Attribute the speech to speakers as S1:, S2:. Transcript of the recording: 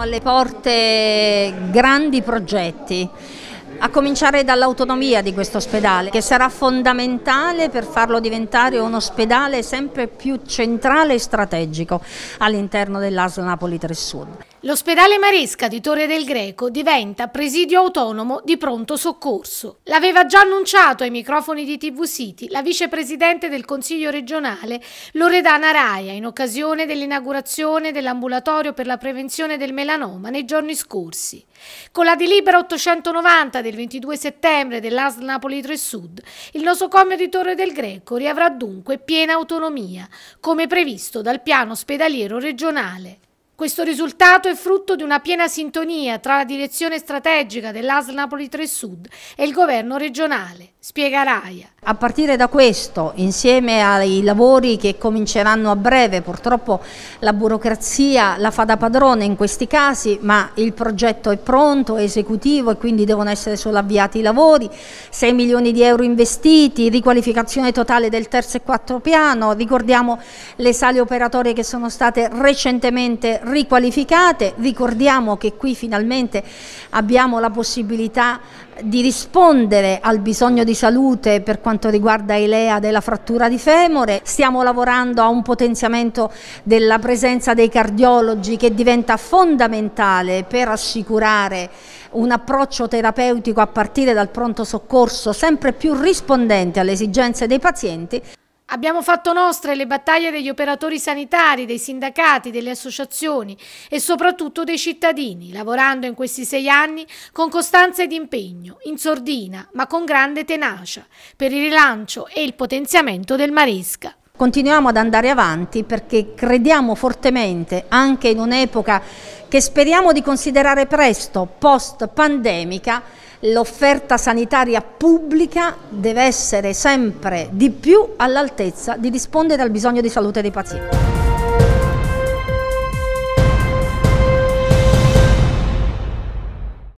S1: Alle porte grandi progetti a cominciare dall'autonomia di questo ospedale, che sarà fondamentale per farlo diventare un ospedale sempre più centrale e strategico all'interno dell'ASL Napoli 3 Sud.
S2: L'ospedale Maresca di Torre del Greco diventa presidio autonomo di pronto soccorso. L'aveva già annunciato ai microfoni di TV City la vicepresidente del Consiglio regionale Loredana Raia in occasione dell'inaugurazione dell'ambulatorio per la prevenzione del melanoma nei giorni scorsi. Con la delibera 890 del 22 settembre dell'ASL Napoli 3 Sud, il nosocomio di Torre del Greco riavrà dunque piena autonomia, come previsto dal piano ospedaliero regionale. Questo risultato è frutto di una piena sintonia tra la direzione strategica dell'ASL Napoli 3 Sud e il governo regionale, spiega Raia.
S1: A partire da questo, insieme ai lavori che cominceranno a breve, purtroppo la burocrazia la fa da padrone in questi casi, ma il progetto è pronto, è esecutivo e quindi devono essere solo avviati i lavori, 6 milioni di euro investiti, riqualificazione totale del terzo e quarto piano, ricordiamo le sale operatorie che sono state recentemente riqualificate, ricordiamo che qui finalmente abbiamo la possibilità di rispondere al bisogno di salute per quanto riguarda Ilea della frattura di femore, stiamo lavorando a un potenziamento della presenza dei cardiologi che diventa fondamentale per assicurare un approccio terapeutico a partire dal pronto soccorso sempre più rispondente alle esigenze dei pazienti.
S2: Abbiamo fatto nostre le battaglie degli operatori sanitari, dei sindacati, delle associazioni e soprattutto dei cittadini, lavorando in questi sei anni con costanza ed impegno, in sordina, ma con grande tenacia, per il rilancio e il potenziamento del Maresca.
S1: Continuiamo ad andare avanti perché crediamo fortemente, anche in un'epoca che speriamo di considerare presto, post-pandemica, l'offerta sanitaria pubblica deve essere sempre di più all'altezza di rispondere al bisogno di salute dei pazienti.